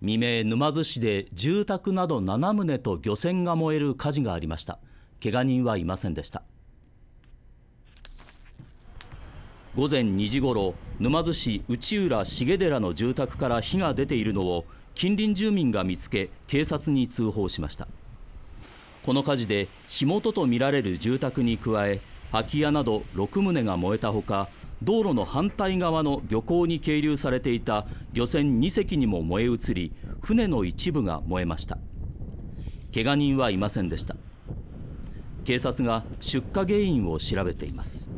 未明沼津市で住宅など7棟と漁船が燃える火事がありました。怪我人はいませんでした。午前2時ごろ沼津市内浦重寺の住宅から火が出ているのを近隣住民が見つけ警察に通報しました。この火事で火元とみられる住宅に加え空き家など6棟が燃えたほか道路の反対側の漁港に係留されていた漁船2隻にも燃え移り船の一部が燃えました。怪我人はいませんでした。警察が出火原因を調べています。